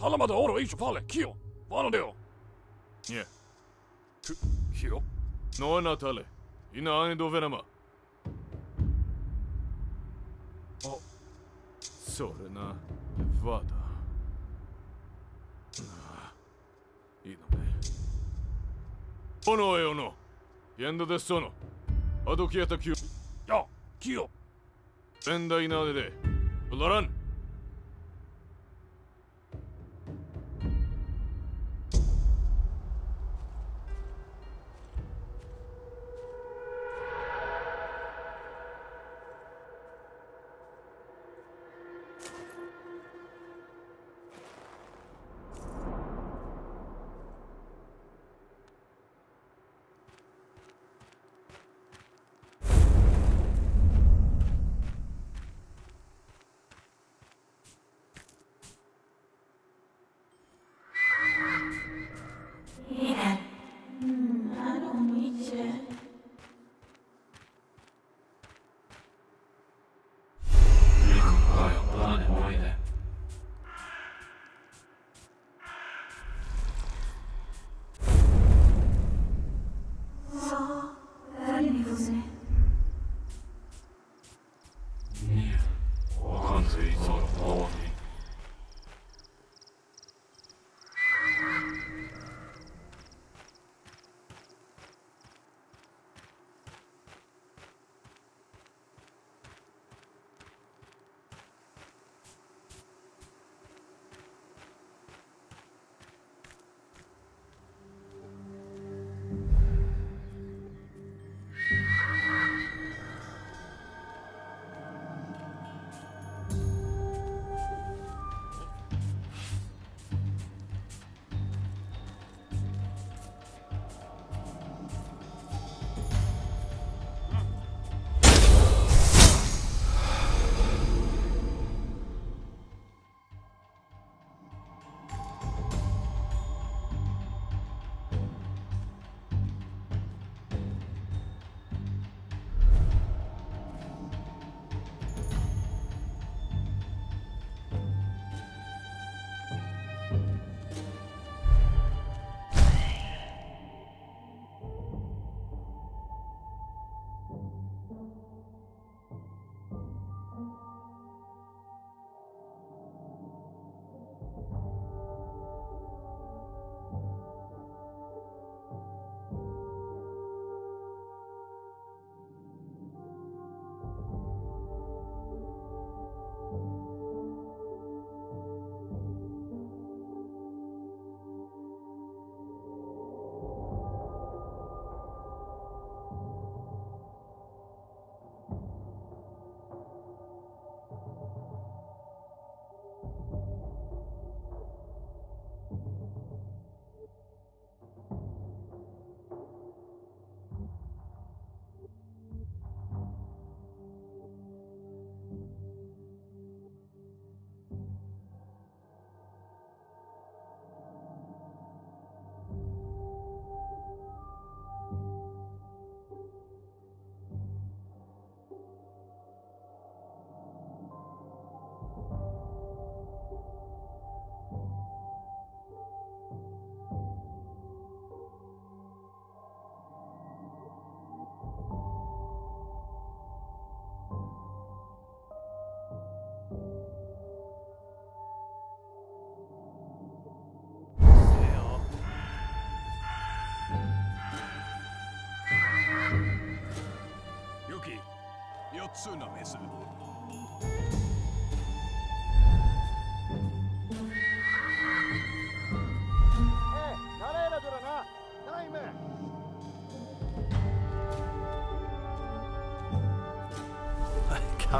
他他妈的欧罗一出发了，Q，完了的哟。Nie. Q，No Natale. Ina ani do Venema. お Sorena. Vada. Ah, I no me. Ono e ono. Jendo de sono. Ado kieta Q. 呀，Q，Venda ina de de. Ularan. 4つのメスか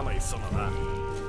わいそうだな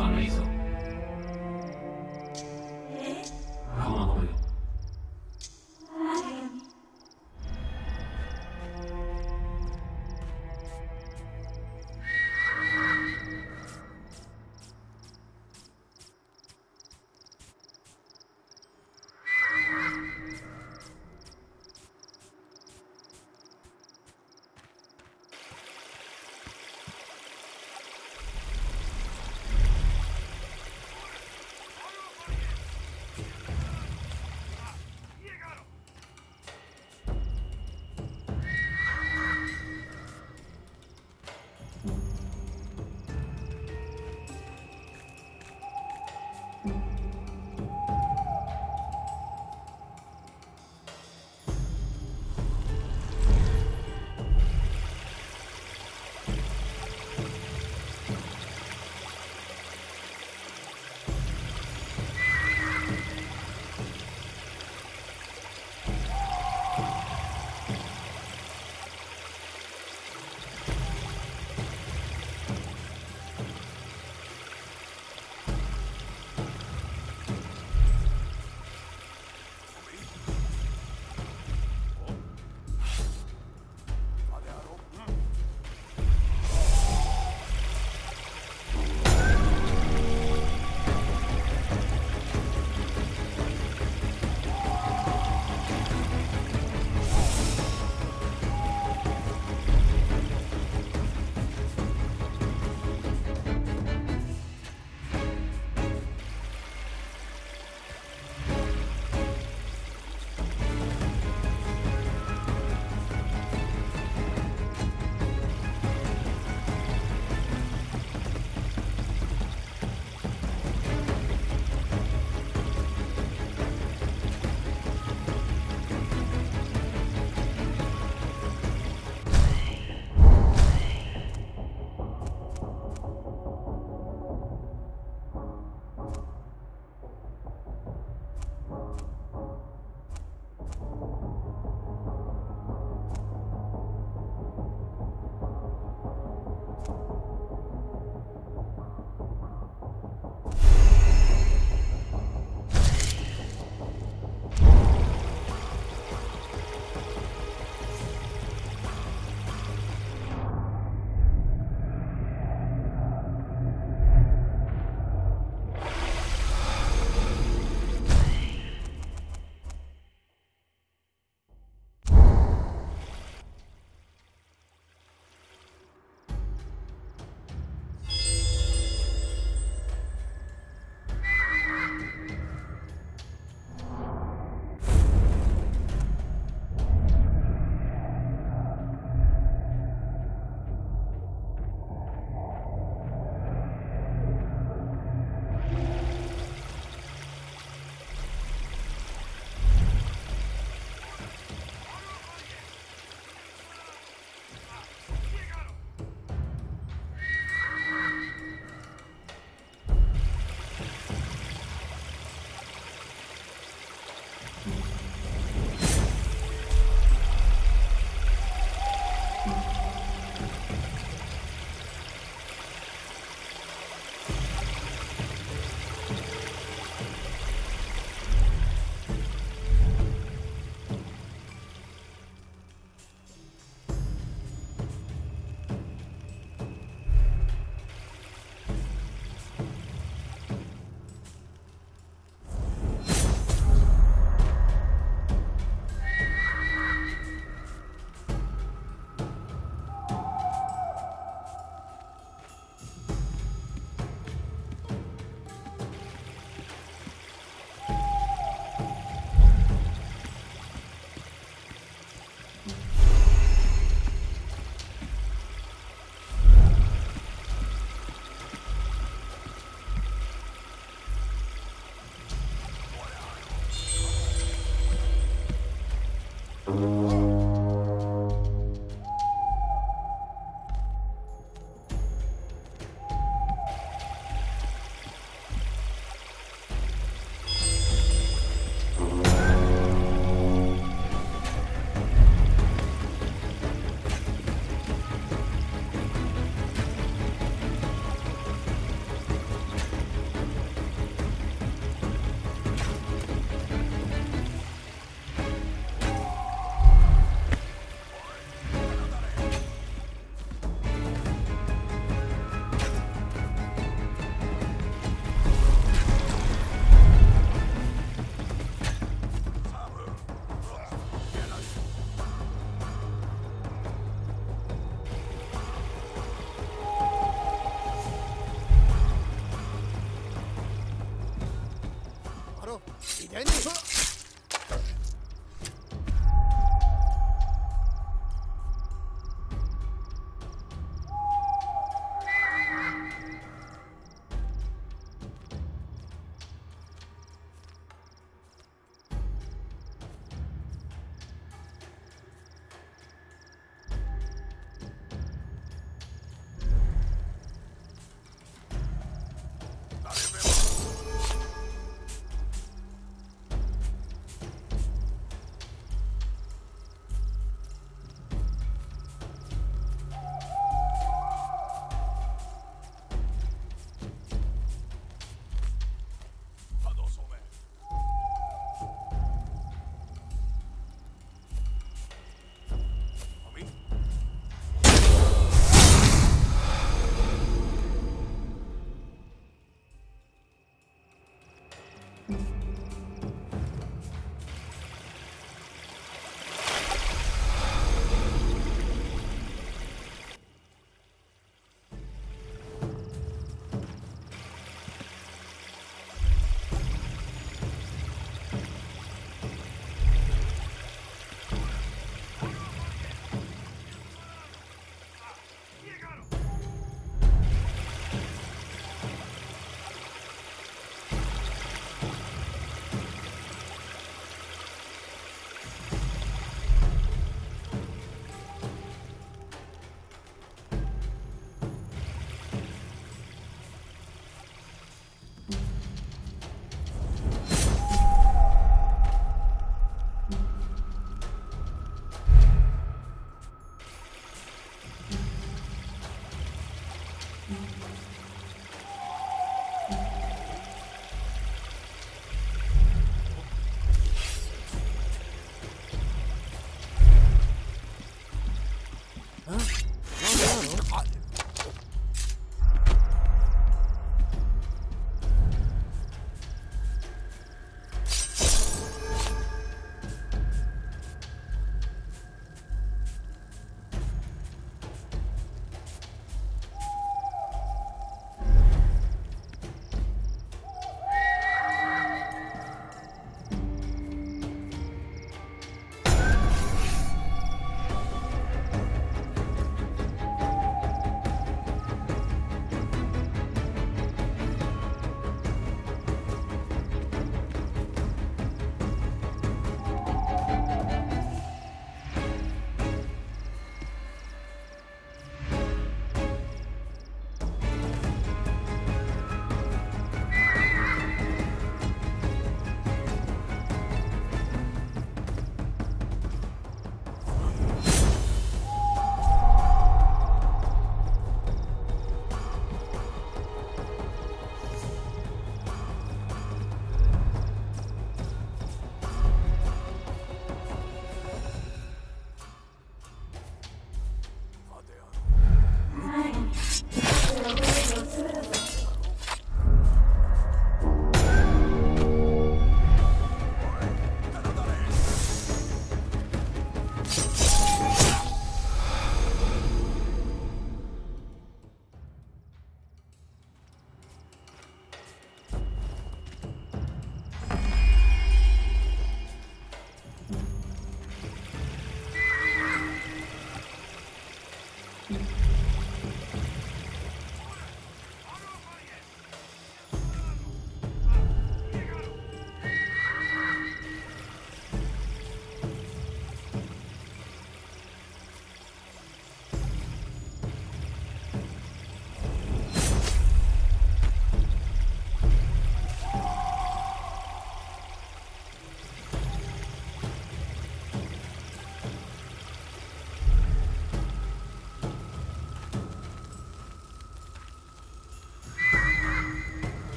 Amazing.